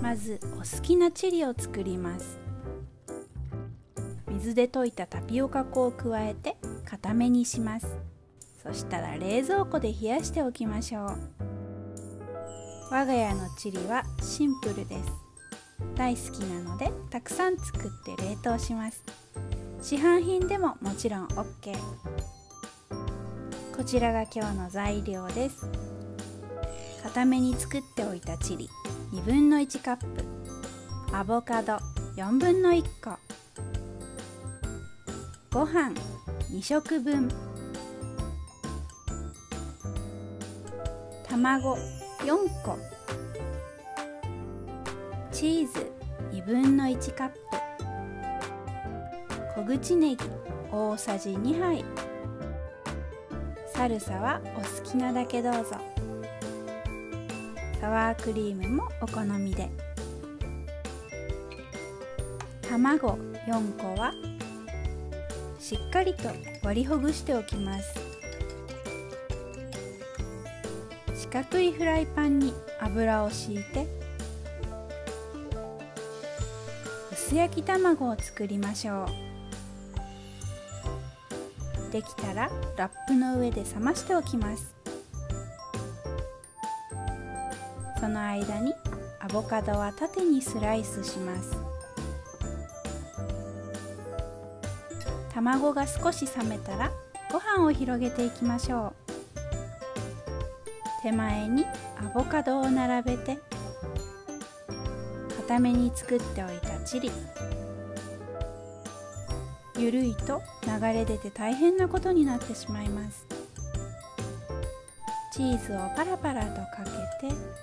まずお好きなチリを作ります。水で溶いたタピオカ粉を加えて固めにします。そしたら冷蔵庫で冷やしておきましょう。我が家のチリはシンプルです。大好きなのでたくさん作って冷凍します。市販品でももちろん OK こちらが今日の材料です。固めに作っておいたチリ。1分の1カップ。アボカド4分の1個。ご飯2食分。卵4個。チーズ1分の1カップ。小口ネギ大さじ2杯。サルサはお好きなだけどうぞ。サワークリームもお好みで。卵4個はしっかりと割りほぐしておきます。四角いフライパンに油を敷いて薄焼き卵を作りましょう。できたらラップの上で冷ましておきます。その間にアボカドは縦にスライスします。卵が少し冷めたらご飯を広げていきましょう。手前にアボカドを並べて固めに作っておいたチリ。ゆるいと流れ出て大変なことになってしまいます。チーズをパラパラとかけて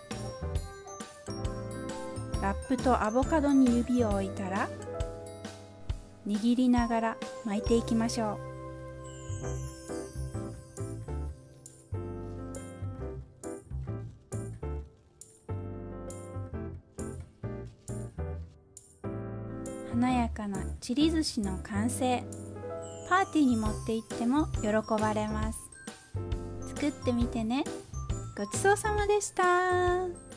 ラップとアボカドに指を置いたら握りながら巻いていきましょう。華やかなちり寿司の完成。パーティーに持って行っても喜ばれます。作ってみてね。ごちそうさまでした。